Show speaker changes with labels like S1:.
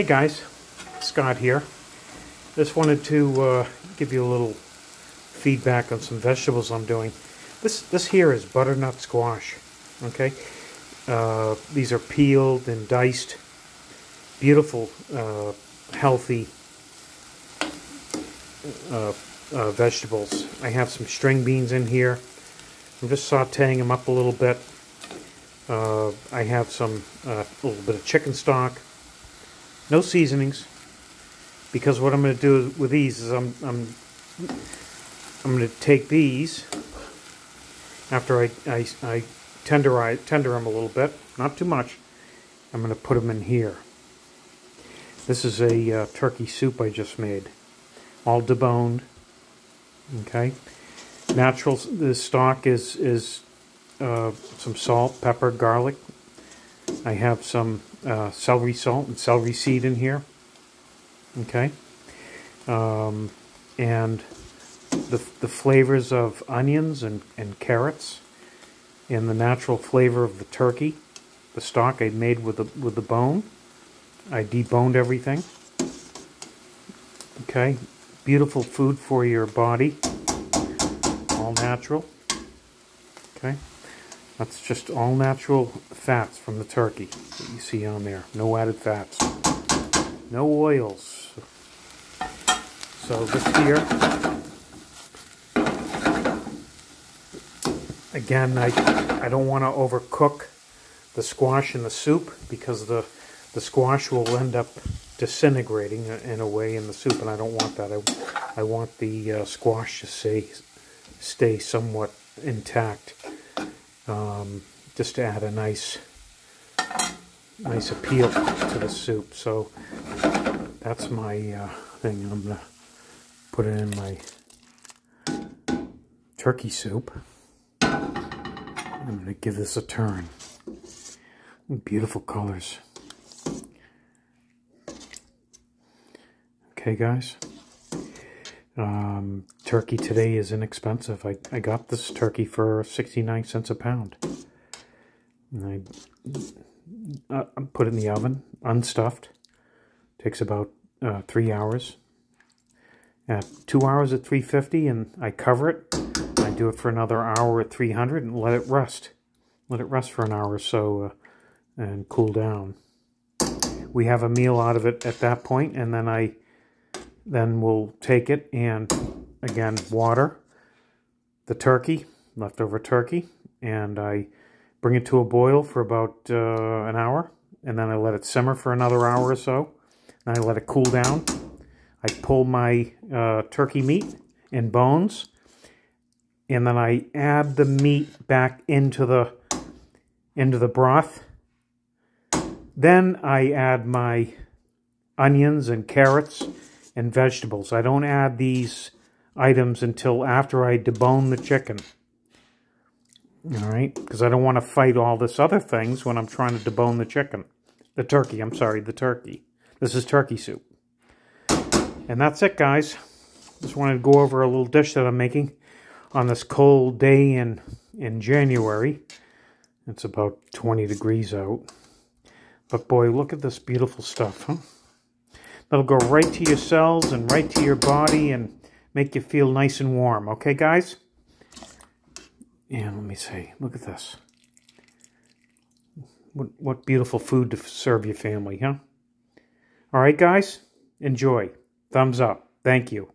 S1: Hey guys, Scott here. Just wanted to uh, give you a little feedback on some vegetables I'm doing. This this here is butternut squash. Okay, uh, these are peeled and diced, beautiful, uh, healthy uh, uh, vegetables. I have some string beans in here. I'm just sautéing them up a little bit. Uh, I have some a little bit of chicken stock no seasonings, because what I'm going to do with these is I'm I'm I'm going to take these after I I, I tenderize tender them a little bit, not too much. I'm going to put them in here. This is a uh, turkey soup I just made, all deboned. Okay, natural. The stock is is uh, some salt, pepper, garlic. I have some uh, celery salt and celery seed in here. Okay. Um, and the, the flavors of onions and, and carrots and the natural flavor of the turkey. The stock I made with the, with the bone. I deboned everything. Okay. Beautiful food for your body. All natural. Okay. That's just all natural fats from the turkey that you see on there. No added fats. No oils. So this here, again, I, I don't want to overcook the squash in the soup because the, the squash will end up disintegrating in a way in the soup, and I don't want that. I, I want the uh, squash to stay, stay somewhat intact um, just to add a nice nice appeal to the soup. So that's my uh, thing. I'm going to put it in my turkey soup. I'm going to give this a turn. Beautiful colors. Okay, guys. Um, turkey today is inexpensive. I, I got this turkey for 69 cents a pound. And I, uh, put it in the oven, unstuffed. Takes about uh, three hours. Two hours at 350 and I cover it. I do it for another hour at 300 and let it rest. Let it rest for an hour or so uh, and cool down. We have a meal out of it at that point and then I then we'll take it and, again, water the turkey, leftover turkey, and I bring it to a boil for about uh, an hour, and then I let it simmer for another hour or so. And I let it cool down. I pull my uh, turkey meat and bones, and then I add the meat back into the into the broth. Then I add my onions and carrots and vegetables. I don't add these items until after I debone the chicken. All right, because I don't want to fight all this other things when I'm trying to debone the chicken. The turkey, I'm sorry, the turkey. This is turkey soup. And that's it, guys. Just wanted to go over a little dish that I'm making on this cold day in, in January. It's about 20 degrees out. But boy, look at this beautiful stuff, huh? That'll go right to your cells and right to your body and make you feel nice and warm. Okay, guys? And let me see. Look at this. What, what beautiful food to serve your family, huh? All right, guys? Enjoy. Thumbs up. Thank you.